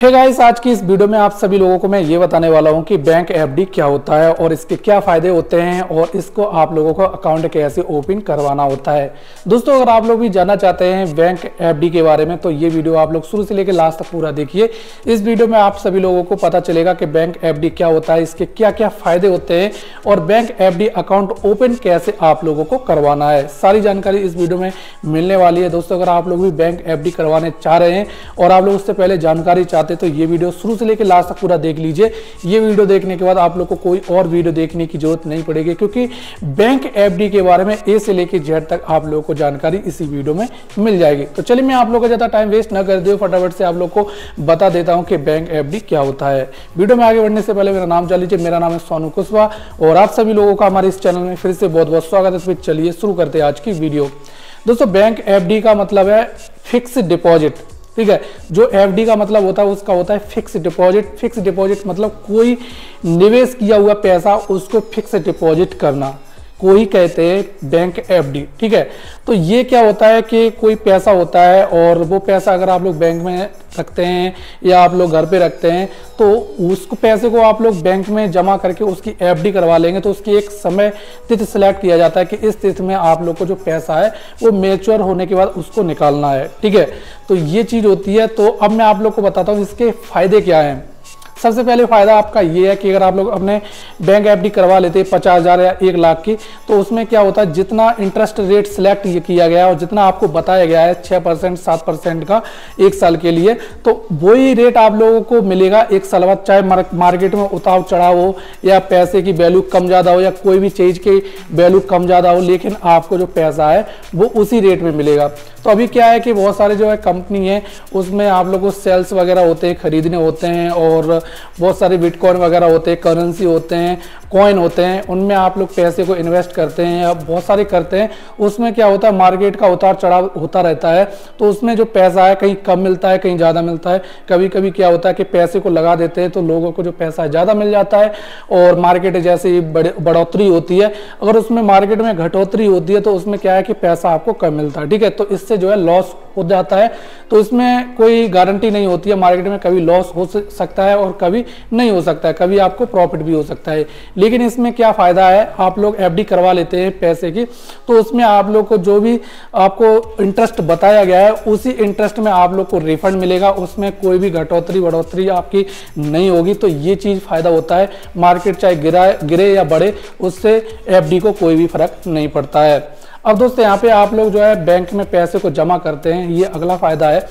Hey guys आज की इस वीडियो में आप सभी लोगों को मैं ये बताने वाला हूँ कि बैंक एफडी क्या होता है और इसके क्या फ़ायदे होते हैं और इसको आप लोगों को अकाउंट कैसे ओपन करवाना होता है। दोस्तों, अगर आप लोग भी जानना चाहते हैं बैंक एफडी के बारे में तो ये वीडियो आप लोग शुरू से लेकर लास्ट तक पूरा देखिए। इस वीडियो में आप सभी लोगों को पता चलेगा कि बैंक एफडी क्या होता है, इसके क्या क्या फ़ायदे होते हैं और बैंक एफडी अकाउंट ओपन कैसे आप लोगों को करवाना है। सारी जानकारी इस वीडियो में मिलने वाली है। दोस्तों, अगर आप लोग भी बैंक एफडी करवाने चाह रहे हैं और आप लोग उससे पहले जानकारी चाहते चाहते तो ये वीडियो शुरू से लेकर लास्ट तक पूरा देख लीजिए। ये वीडियो देखने के बाद आप लोग को कोई और वीडियो देखने की ज़रूरत नहीं पड़ेगी, क्योंकि बैंक एफडी के बारे में ए से लेकर जेड तक आप लोगों को जानकारी इसी वीडियो में मिल जाएगी। तो चलिए, मैं आप लोग का ज़्यादा टाइम वेस्ट न कर दे फटाफट से आप लोग को बता देता हूँ कि बैंक एफ़ क्या होता है। वीडियो में आगे बढ़ने से पहले मेरा नाम जान लीजिए, मेरा नाम है सोनू कुशवाहा, और आप सभी लोगों का हमारे इस चैनल में फिर से बहुत बहुत स्वागत है। फिर चलिए शुरू करते हैं आज की वीडियो। दोस्तों, बैंक एफ़ का मतलब है फिक्स डिपॉजिट ठीक है? जो एफडी का मतलब होता है, उसका होता है फिक्स डिपॉजिट फिक्स डिपॉजिट मतलब कोई निवेश किया हुआ पैसा, उसको फिक्स डिपॉजिट करना। को ही कहते हैं बैंक एफडी ठीक है? तो ये क्या होता है कि कोई पैसा होता है और वो पैसा अगर आप लोग बैंक में रखते हैं या आप लोग घर पे रखते हैं तो उस पैसे को आप लोग बैंक में जमा करके उसकी एफडी करवा लेंगे तो उसकी एक समय तिथि सिलेक्ट किया जाता है कि इस तिथि में आप लोग को जो पैसा है वो मेच्योर होने के बाद उसको निकालना है, ठीक है? तो ये चीज़ होती है। तो अब मैं आप लोग को बताता हूँ इसके फ़ायदे क्या हैं। सबसे पहले फ़ायदा आपका ये है कि अगर आप लोग अपने बैंक एफडी करवा लेते हैं पचास हज़ार या एक लाख की तो उसमें क्या होता है, जितना इंटरेस्ट रेट सिलेक्ट किया गया है और जितना आपको बताया गया है छः परसेंट, सात परसेंट का एक साल के लिए तो वही रेट आप लोगों को मिलेगा एक साल बाद, चाहे मार्केट में उतार चढ़ाव हो या पैसे की वैल्यू कम ज़्यादा हो या कोई भी चीज़ की वैल्यू कम ज़्यादा हो, लेकिन आपको जो पैसा है, वो उसी रेट में मिलेगा। तो अभी क्या है कि बहुत सारे जो है कंपनी है, उसमें आप लोगों को सेल्स वगैरह होते हैं, खरीदने होते हैं और बहुत सारे बिटकॉइन वगैरह होते हैं करेंसी होते हैं कॉइन होते हैं, उनमें आप लोग पैसे को इन्वेस्ट करते हैं या बहुत सारे करते हैं। उसमें क्या होता है मार्केट का उतार चढ़ाव होता रहता है। तो उसमें जो पैसा है, कहीं कम मिलता है, कहीं ज़्यादा मिलता है। कभी कभी क्या होता है कि पैसे को लगा देते हैं तो लोगों को जो पैसा है, ज़्यादा मिल जाता है। और मार्केट जैसे ही बढ़ोतरी होती है, अगर उसमें मार्केट में घटोतरी होती है तो उसमें क्या है कि पैसा आपको कम मिलता है, ठीक है? तो इससे जो है लॉस हो जाता है। तो इसमें कोई गारंटी नहीं होती है मार्केट में कभी लॉस हो सकता है और कभी नहीं हो सकता है, कभी आपको प्रॉफिट भी हो सकता है। लेकिन इसमें क्या फ़ायदा है? आप लोग एफडी करवा लेते हैं पैसे की। तो उसमें आप लोग को जो भी आपको इंटरेस्ट बताया गया है, उसी इंटरेस्ट में आप लोग को रिफंड मिलेगा। उसमें कोई भी घटोतरी, बढ़ोतरी आपकी नहीं होगी। तो ये चीज़ फ़ायदा होता है। मार्केट चाहे गिरा, गिरे या बढ़े, उससे एफ़ को कोई भी फ़र्क नहीं पड़ता है। अब दोस्तों, यहाँ पे आप लोग जो है, बैंक में पैसे को जमा करते हैं। ये अगला फ़ायदा है।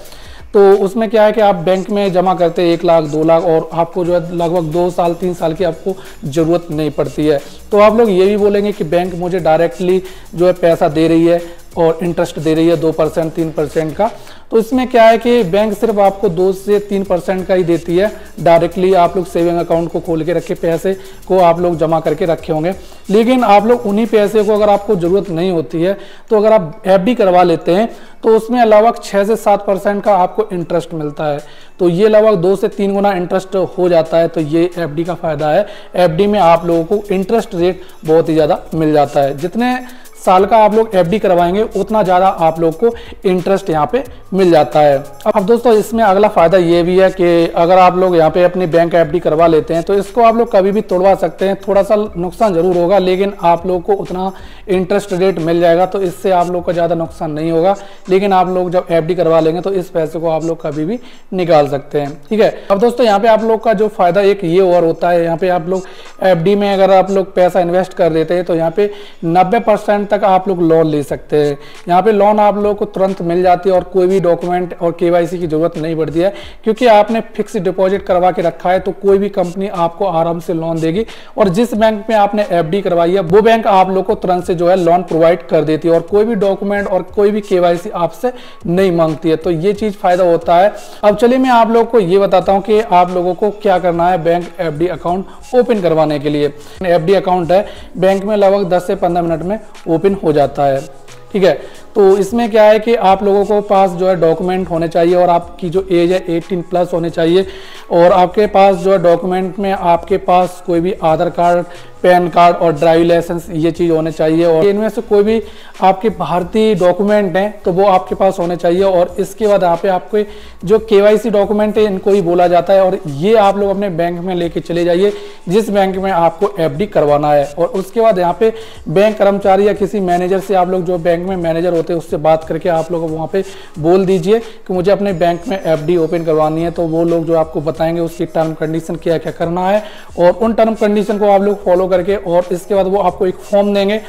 तो उसमें क्या है कि आप बैंक में जमा करते हैं एक लाख, दो लाख और आपको जो है लगभग दो साल, तीन साल की आपको ज़रूरत नहीं पड़ती है। तो आप लोग ये भी बोलेंगे कि बैंक मुझे डायरेक्टली जो है पैसा दे रही है। और इंटरेस्ट दे रही है दो परसेंट तीन परसेंट का। तो इसमें क्या है कि बैंक सिर्फ़ आपको दो से तीन परसेंट का ही देती है। डायरेक्टली आप लोग सेविंग अकाउंट को खोल के रखे, पैसे को आप लोग जमा करके रखे होंगे। लेकिन आप लोग उन्हीं पैसे को अगर आपको ज़रूरत नहीं होती है तो अगर आप एफडी करवा लेते हैं तो उसमें लगभग छः से सात परसेंट का आपको इंटरेस्ट मिलता है। तो ये लगभग दो से तीन गुना इंटरेस्ट हो जाता है तो ये एफ़ का फ़ायदा है। एफडी में आप लोगों को इंटरेस्ट रेट बहुत ही ज़्यादा मिल जाता है। जितने साल का आप लोग एफडी करवाएँगे उतना ज़्यादा आप लोग को इंटरेस्ट यहाँ पे मिल जाता है अब दोस्तों इसमें अगला फ़ायदा ये भी है कि अगर आप लोग यहाँ पे अपनी बैंक एफडी करवा लेते हैं तो इसको आप लोग कभी भी तोड़वा सकते हैं थोड़ा सा नुकसान ज़रूर होगा लेकिन आप लोग को उतना इंटरेस्ट रेट मिल जाएगा तो इससे आप लोग को ज़्यादा नुकसान नहीं होगा लेकिन आप लोग जब एफडी करवा लेंगे तो इस पैसे को आप लोग कभी भी निकाल सकते हैं ठीक है अब दोस्तों यहाँ पे आप लोग का जो फ़ायदा एक ये और होता है यहाँ पे आप लोग एफडी में अगर आप लोग पैसा इन्वेस्ट कर देते हैं तो यहाँ पे नब्बे तक आप लोग लोन ले सकते हैं। यहाँ पे लोन आप लोग को तुरंत मिल जाती है और कोई भी डॉक्यूमेंट और केवाईसी की ज़रूरत नहीं पड़ती है। क्योंकि आपने फिक्स डिपॉजिट करवा के रखा है तो कोई भी कंपनी आपको आराम से लोन देगी। और जिस बैंक में आपने एफडी करवाई है, वो बैंक आप लोग को तुरंत से जो है लोन प्रोवाइड कर देती है और कोई भी डॉक्यूमेंट और कोई भी केवाईसी आपसे नहीं मांगती है। तो ये चीज़ फ़ायदा होता है। अब चलिए मैं आप लोग को ये बताता हूँ कि आप लोगों को क्या करना है बैंक एफ़ अकाउंट ओपन करवाने के लिए। एफ़ अकाउंट है बैंक में लगभग दस से पंद्रह मिनट में ओपन हो जाता है। ठीक है? तो इसमें क्या है कि आप लोगों को पास जो है डॉक्यूमेंट होने चाहिए और आपकी जो एज है 18 प्लस होने चाहिए और आपके पास जो है डॉक्यूमेंट में आपके पास कोई भी आधार कार्ड, पैन कार्ड और ड्राइविंग लाइसेंस ये चीज़ होने चाहिए और इनमें से कोई भी आपके भारतीय डॉक्यूमेंट हैं तो वो आपके पास होने चाहिए और इसके बाद यहाँ पे आपके जो के डॉक्यूमेंट है इनको ही बोला जाता है और ये आप लोग अपने बैंक में लेके चले जाइए, जिस बैंक में आपको एफडी करवाना है और उसके बाद यहाँ पे बैंक कर्मचारी या किसी मैनेजर से आप लोग जो बैंक में मैनेजर होते हैं, उससे बात करके आप लोग वहाँ पे बोल दीजिए कि मुझे अपने बैंक में एफडी ओपन करवानी है तो वो लोग जो आपको बताएँगे उसकी टर्म कंडीशन क्या क्या करना है और उन टर्म कंडीशन को आप लोग फॉलो करके और इसके बाद वो आपको एक फॉर्म देंगे।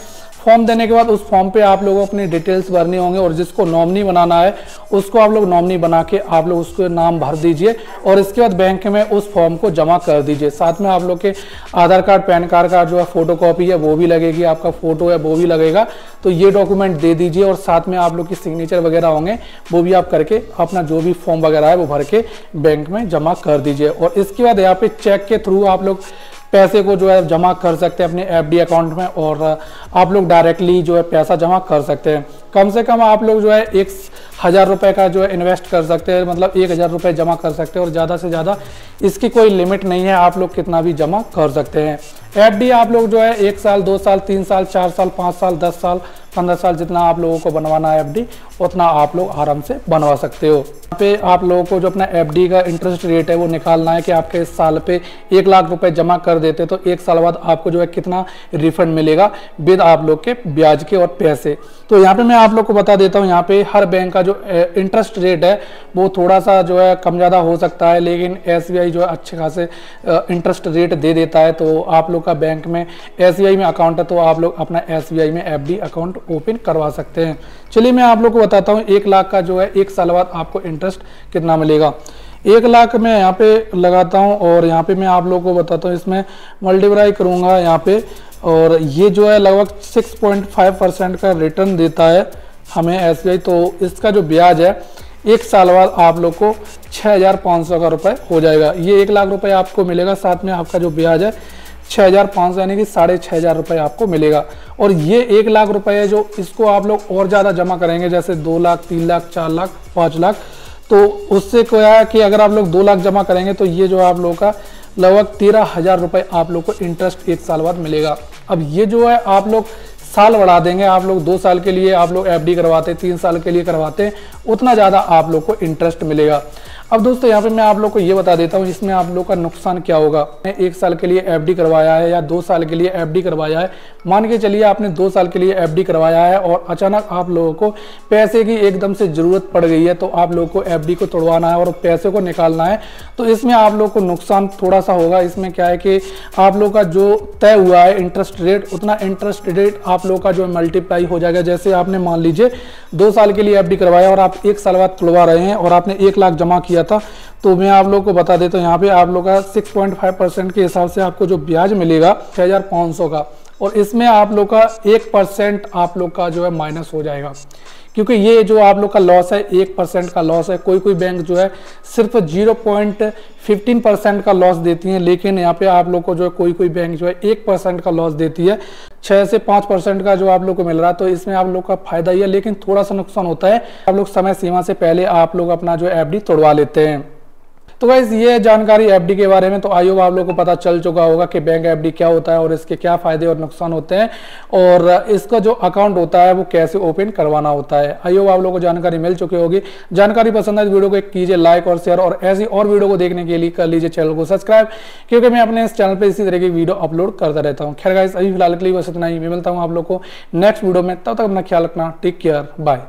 फॉर्म देने के बाद उस फॉर्म पे आप लोगों अपनी डिटेल्स भरनी होंगे और जिसको नॉमनी बनाना है, उसको आप लोग नॉमनी बना के आप लोग उसको नाम भर दीजिए और इसके बाद बैंक में उस फॉर्म को जमा कर दीजिए। साथ में आप लोग के आधार कार्ड, पैन कार्ड का जो है फ़ोटो है, वो भी लगेगी, आपका फ़ोटो है, वो भी लगेगा। तो ये डॉक्यूमेंट दे दीजिए और साथ में आप लोग की सिग्नेचर वगैरह होंगे, वो भी आप करके अपना जो भी फॉर्म वगैरह है, वो भर के बैंक में जमा कर दीजिए। और इसके बाद यहाँ पे चेक के थ्रू आप लोग पैसे को जो है जमा कर सकते हैं अपने एफडी अकाउंट में और आप लोग डायरेक्टली जो है पैसा जमा कर सकते हैं। कम से कम आप लोग जो है एक हज़ार रुपये का जो है इन्वेस्ट कर सकते हैं मतलब एक हज़ार रुपये जमा कर सकते हैं और ज़्यादा से ज़्यादा इसकी कोई लिमिट नहीं है, आप लोग कितना भी जमा कर सकते हैं। एफडी आप लोग जो है एक साल, दो साल, तीन साल, चार साल, पाँच साल, दस साल पंद्रह साल जितना आप लोगों को बनवाना है एफडी, उतना आप लोग आराम से बनवा सकते हो। यहाँ पे आप लोगों को जो अपना एफडी का इंटरेस्ट रेट है वो निकालना है कि आपके इस साल पे एक लाख रुपए जमा कर देते तो एक साल बाद आपको जो है कितना रिफंड मिलेगा विद आप लोग के ब्याज के और पैसे। तो यहाँ पे मैं आप लोग को बता देता हूँ, यहाँ पे हर बैंक का जो इंटरेस्ट रेट है, वो थोड़ा सा जो है कम ज़्यादा हो सकता है, लेकिन एसबीआई जो है अच्छे खासे इंटरेस्ट रेट दे देता है तो आप लोग का बैंक में एसबीआई में अकाउंट है तो आप लोग अपना एसबीआई में एफडी अकाउंट ओपन करवा सकते हैं। चलिए मैं आप लोग को बताता हूँ, एक लाख का जो है, एक साल बाद आपको इंटरेस्ट कितना मिलेगा। एक लाख मैं यहाँ पे लगाता हूँ और यहाँ पे मैं आप लोगों को बताता हूँ, इसमें मल्टीप्लाई करूँगा यहाँ पे और ये जो है लगभग 6.5 परसेंट का रिटर्न देता है हमें एसबीआई तो इसका जो ब्याज है, एक साल बाद आप लोग को छः हज़ार पाँच सौ का रुपये हो जाएगा। ये एक लाख रुपए आपको मिलेगा, साथ में आपका जो ब्याज है छः हज़ार पाँच सौ, यानी कि साढ़े छः हज़ार रुपये आपको मिलेगा। और ये एक लाख रुपए है जो इसको आप लोग और ज़्यादा जमा करेंगे, जैसे दो लाख, तीन लाख, चार लाख, पाँच लाख। तो उससे क्या है कि अगर आप लोग दो लाख जमा करेंगे तो ये जो आप लोग का लगभग तेरह हज़ार रुपये आप लोग को इंटरेस्ट एक साल बाद मिलेगा। अब ये जो है, आप लोग साल बढ़ा देंगे। आप लोग दो साल के लिए आप लोग एफडी करवाते, तीन साल के लिए करवाते, उतना ज़्यादा आप लोग को इंटरेस्ट मिलेगा। अब दोस्तों, यहाँ पे मैं आप लोग को ये बता देता हूँ इसमें आप लोग का नुकसान क्या होगा। एक साल के लिए एफडी करवाया है या दो साल के लिए एफडी करवाया है? मान के चलिए, आपने दो साल के लिए एफडी करवाया है और अचानक आप लोगों को पैसे की एकदम से ज़रूरत पड़ गई है तो आप लोग को एफडी को तोड़वाना है और पैसे को निकालना है। तो इसमें आप लोग को नुकसान थोड़ा सा होगा। इसमें क्या है कि आप लोग का जो तय हुआ है इंटरेस्ट रेट उतना इंटरेस्ट रेट आप लोग का जो मल्टीप्लाई हो जाएगा। जैसे आपने मान लीजिए, दो साल के लिए एफडी करवाया और आप एक साल बाद तुड़वा रहे हैं और आपने एक लाख जमा किया किया था। तो मैं आप लोग को बता देता हूँ, यहाँ पे आप लोग का 6.5 परसेंट के हिसाब से आपको जो ब्याज मिलेगा 6500 का। और इसमें आप लोग का एक परसेंट आप लोग का जो है माइनस हो जाएगा। क्योंकि ये जो आप लोग का लॉस है, एक परसेंट का लॉस है। कोई कोई बैंक जो है सिर्फ़ ज़ीरो पॉइंट फिफ्टीन परसेंट का लॉस देती है, लेकिन यहाँ पे आप लोग को जो है कोई कोई बैंक जो है एक परसेंट का लॉस देती है। छः से पाँच परसेंट का जो आप लोग को मिल रहा है तो इसमें आप लोग का फ़ायदा ही है, लेकिन थोड़ा सा नुकसान होता है। आप लोग समय सीमा से पहले आप लोग अपना जो एफ़ तोड़वा लेते हैं। तो गाइज़ ये जानकारी एफडी के बारे में तो आयोग आप लोग को पता चल चुका होगा कि बैंक एफडी क्या होता है और इसके क्या फ़ायदे और नुकसान होते हैं और इसका जो अकाउंट होता है, वो कैसे ओपन करवाना होता है। आयोग आप लोग को जानकारी मिल चुकी होगी। जानकारी पसंद है वीडियो को कीजिए लाइक और शेयर और ऐसी और वीडियो को देखने के लिए कर लीजिए चैनल को सब्सक्राइब क्योंकि मैं अपने इस चैनल पर इसी तरह की वीडियो अपलोड करता रहता हूँ। खैर गाइज़ अभी फ़िलहाल के लिए बस इतना ही। मैं मिलता हूँ आप लोग को नेक्स्ट वीडियो में। तब तक अपना ख्याल रखना। Take care bye